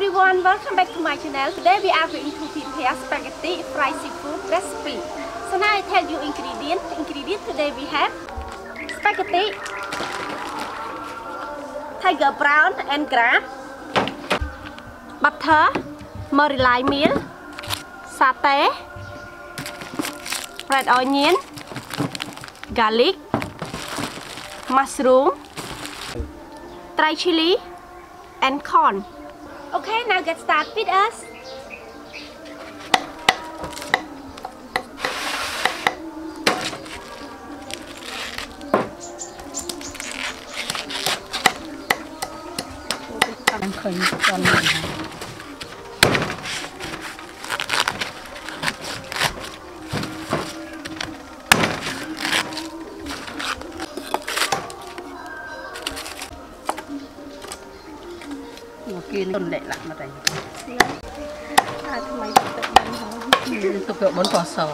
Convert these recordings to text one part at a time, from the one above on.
everyone, welcome back to my channel. Today we are going to prepare spaghetti fried seafood recipe. So now I tell you ingredient. Ingredient today we have spaghetti, tiger brown and gram, butter, morelai meal, satay, red onion, garlic, mushroom, dry chili, and corn. Okay, now get started with us. Một kia tuần lệ lại mà đây ថាថ្មីទឹកបានហើយ tục độ bốn quả sầu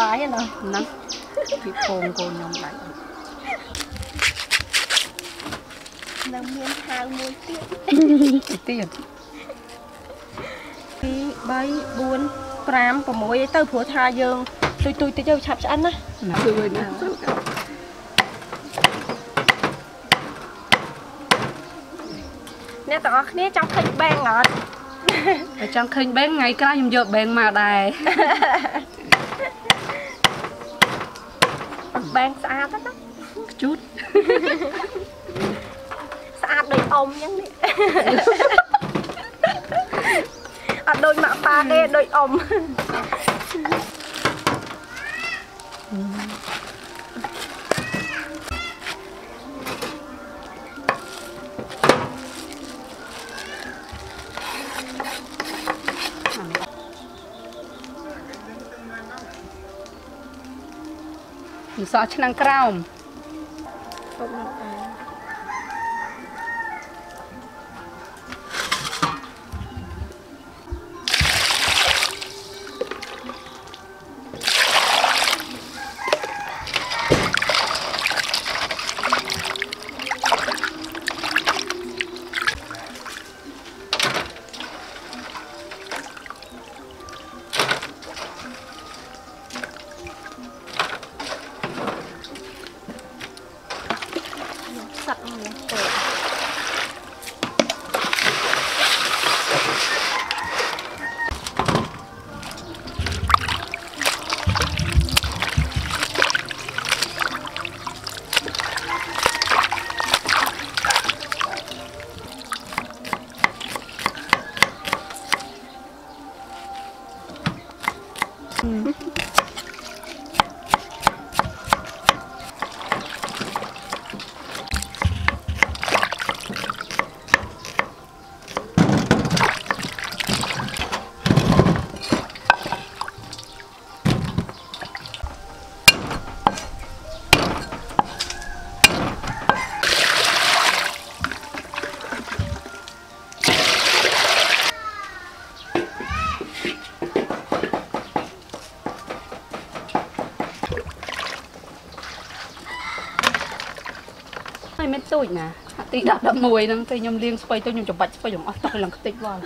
បាំងនេះសបាយណាហ្នឹងពីពងកូនខ្ញុំដាច់នៅមានហាវមួយទៀតទៅទៀត2 3 4 5 6ឲ្យទៅព្រោះថាយើងទុយទុយតិចទៅឆាប់ឆ្អិនណាណាជួយណាអ្នកទាំងអស់គ្នាចង់ឃើញបែងអត់តែចង់ឃើញបែងថ្ងៃក្រោយខ្ញុំយកបែងមកដែរ បែងស្អាតណាខ្ជូតស្អាតដូចអ៊ំអញ្ចឹងនេះអត់ដូចម៉ាក់ប៉ាទេដូចអ៊ំ មិនសល់ឆ្នាំងក្រោម ចណាទី10 11ហ្នឹងទៅខ្ញុំលាងស្ពៃទៅខ្ញុំចំបាច់ស្ពៃខ្ញុំអស់ទឹកឡើងខ្ទេចវល់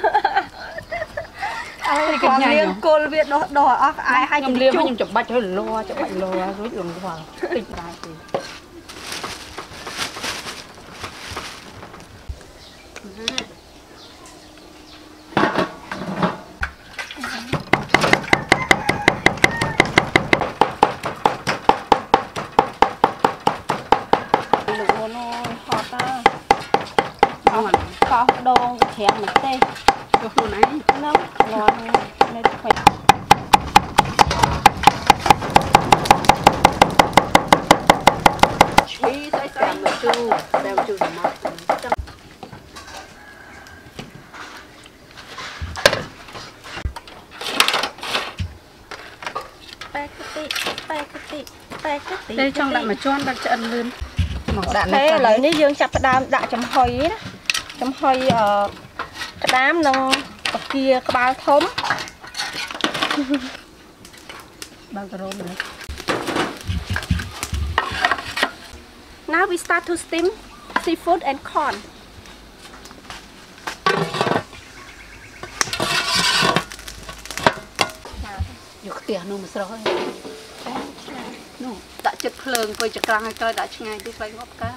អើគេគាត់ញ៉ាំលៀងគល់វាដោះដោះអស់អាយហើយខ្ញុំលាងហើយខ្ញុំចំបាច់ហើយល័ចំបាច់ល័រួចឡើងវល់ខ្ទេចដែរទេ កោសដងក្រាំមិនទេយកខ្លួនឯងនោះងាត់នៅខ្វេះឈីតែតាមមកជូតែមកជូសម្រាប់បែកតិបែកតិបែកតិតែចង់ដាក់មួយជាន់ដាក់ឆ្អិនលឿនមកដាក់នេះឥឡូវនេះយើងចាប់ផ្ដើមដាក់ចំហុយណា ចំហុយអឺក្តាមនិងបកាក្បាលធំបើករោមនេះ Now we start to steam seafood and corn យកខ្ទះនោះមកស្រោះហើយនោះដាក់ចិត្តភ្លើងទៅចក្រាំងឲ្យក្រោយដាក់ឆ្ងាយទីខ្លាញ់ងាប់កា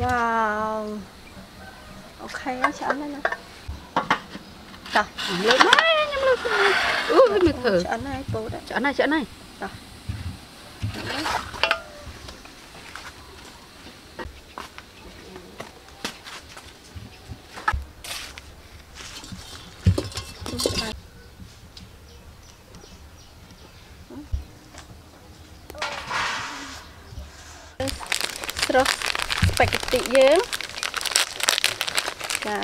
វ៉ាវអូខេច្រើនហើយណាតោះលើកមកខ្ញុំលើកអូយមិនធ្វើឆ្អិនហើយពោតហើយឆ្អិនហើយឆ្អិនហើយស្រស់ស្ប៉ាហ្គេតទីយើងចា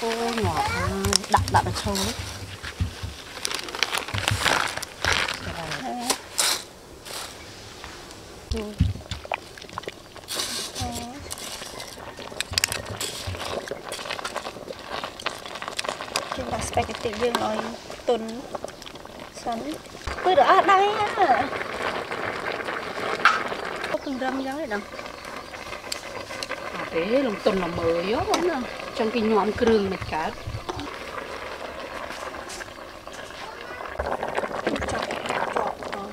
អូងាប់ហើយ ដាក់ដាក់ដល់ឈោយើងដាក់ស្ប៉ាហ្គេតទីយើងឲ្យទុនសិនធ្វើដល់អស់ដៃណាពុករឹមយ៉ាងហ្នឹងដល់អត់ទេលំទុនល្មើយហ៎បងណាចង់គេញោមគ្រឿងមិនកើត ចាប់ជាប់អស់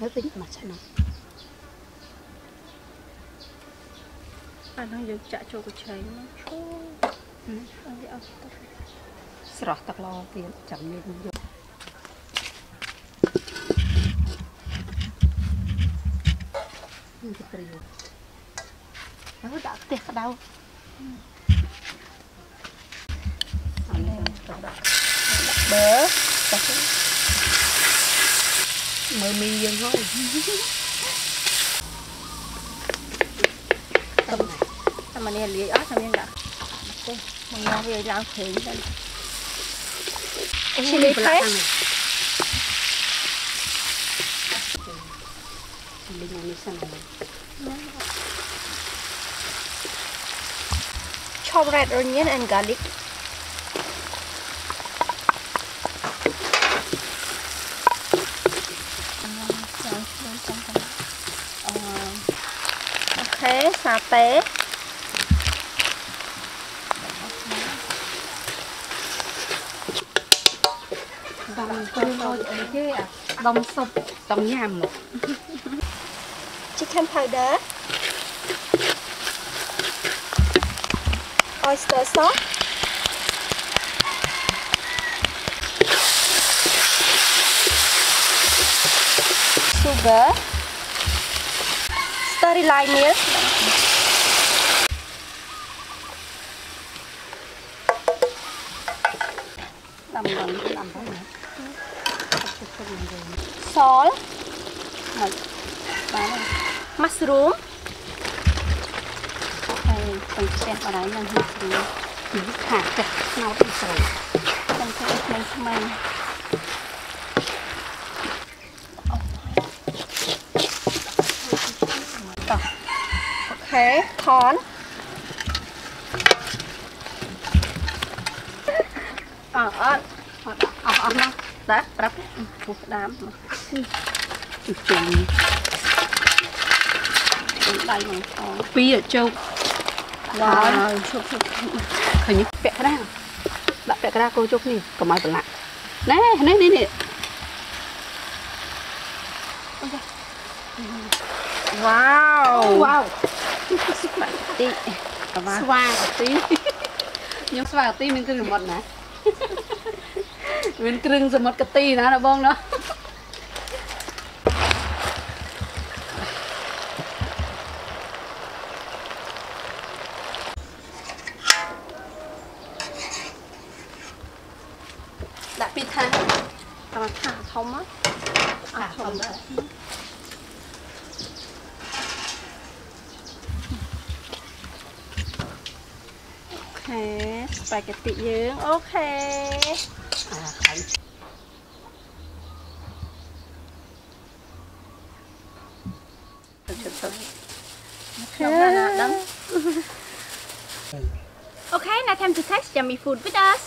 ទៅទិញមកឆ្នោះ អានោះ យើងចាក់ចូលកញ្ឆេងមកឈូឲ្យវាអស់ទឹកស្រស់ទឹកឡទៀតចាំយើងយកនេះទៅព្រាវអើដាក់ផ្ទះក្តៅអត់នេះទៅដាក់បឺចាក់មើលមីយើងហើយ តែម្នាក់លាយអស់តែមានដាក់ទេមកញ៉ាំវាឡើងព្រេងទៅ Chili paste លីងនេះសិនណា chop red onion and garlic អូខេសាតេ ដងគ្រឿងអីគេអាដុំស៊ុបដុំញ៉ាំមក chicken powder oyster sauce sugar sterilized milk ដាំដល់ដាំ ទៅណា salt ហើយបានហើយ mushroom ហើយទៅផ្ទះបារាយនឹងហឹកគ្រឿងខាតចាស់ស្នោតពីស្រូវខ្ញុំធ្វើថ្មីថ្មីតោះអូខេខនអត់អត់អត់អស់អស់ណា ស់តែប្រាប់ពុះក្តាមមកជុំជុំពីដៃមកផងពីរជោគវ៉ាវឈប់ឈប់ឃើញពាក់ក្រាដាក់ពាក់ក្រាគោជុកនេះកុំឲ្យប្រឡាក់ណែនេះនេះនេះវ៉ាវវ៉ាវទីកវ៉ាស្វាកាទីខ្ញុំស្វាកាទីមានគ្រឿងសមុទ្រណា មានគ្រឿងសមុទ្រកាទីណាណាបងណាដាក់ពីថាអាថាធំណាអាអាធធំំដែរអូខេស្ប៉ាហ្គេទីយើងអូខេ អាខាញ់ទៅជិតទៅ ខ្ញុំបានណាដឹង Okay, now time to taste yummy food with us.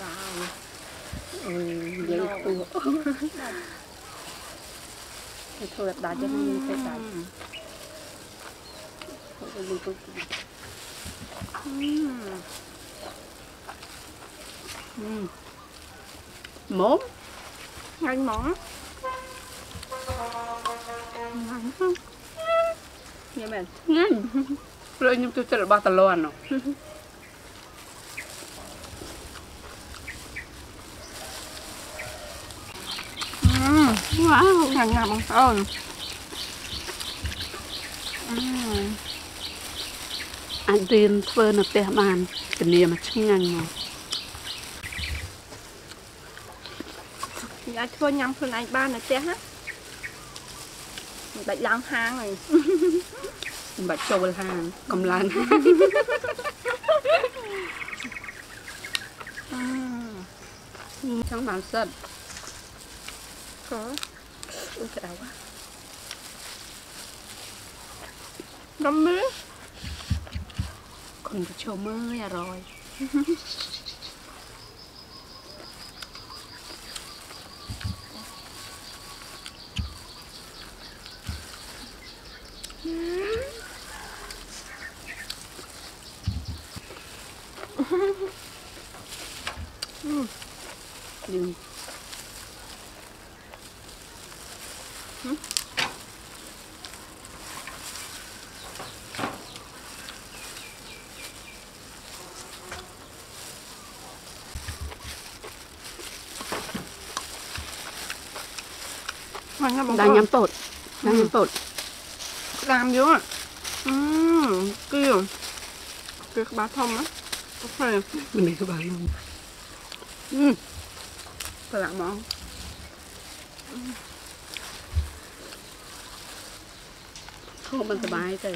បាទអឺនិយាយពូទៅធ្វើដាច់ហ្នឹងយើងទៅដាច់ទៅលុយពុក Mm. មុំ Ngon món. Ngon không? ញ៉ាំមែនញ៉ាំព្រោះខ្ញុំទៅចិត្តរបស់តលន់នោះ Mm. Wow, ngon ngon bằng tôm. Mm. អាចរៀនធ្វើនៅផ្ទះបានធានាមកឆ្ងាញ់មកអាចធ្វើញ៉ាំខ្លួនឯងបាននៅផ្ទះណា មិនដាច់ឡើងហាងហើយមិនបាច់ចូលហាងកំឡានចង់បានសិតក៏អូក្តៅដល់មើលកូនប្រជុំអើយអរយ មកញ៉ាំបងដល់ញ៉ាំពោតដល់ញ៉ាំពោតក្តាមយកអឺគឺគឺក្បាលធំណាអូខេ មិននេះក៏បាន ហ្នឹងអឺប្រឡាក់មកហូបមិនសុបាយទៅ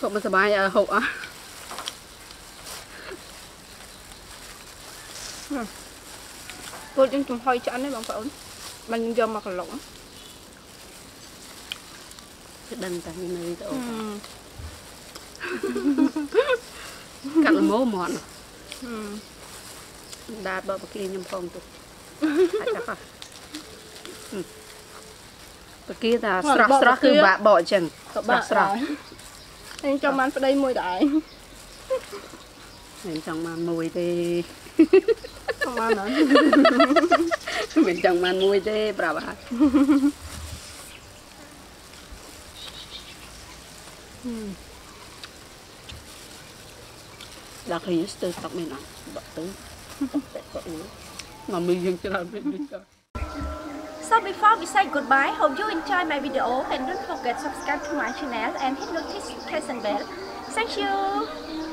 ហូបមិនសុបាយអើហូបអស់ពលយើងចំហុយឆ្អិនទេបងប្អូនបាញ់យើងយកមកកន្លុកគឺដឹងតែនៅទៅអូអឺកាត់ល្មមហ្មងអឺដាតបបគីខ្ញុំផងទៅអាចចាប់ហ៎ បកីថាស្រស់ស្រស់គឺបាក់បកអញ្ចឹងស្រស់ស្រស់ហើយចង់បានប្តីមួយដែរមិនចង់បានមួយទេចង់បានណាមិនចង់បានមួយទេប្រាប់ហើយដល់គ្នាស្ទើរតក់មែនអត់បកទៅតែក៏អ៊ូមកមីយើងច្រើនពេកដូចទៅ So before we say goodbye, hope you enjoy my video and don't forget to subscribe to my channel and hit notification bell. Thank you.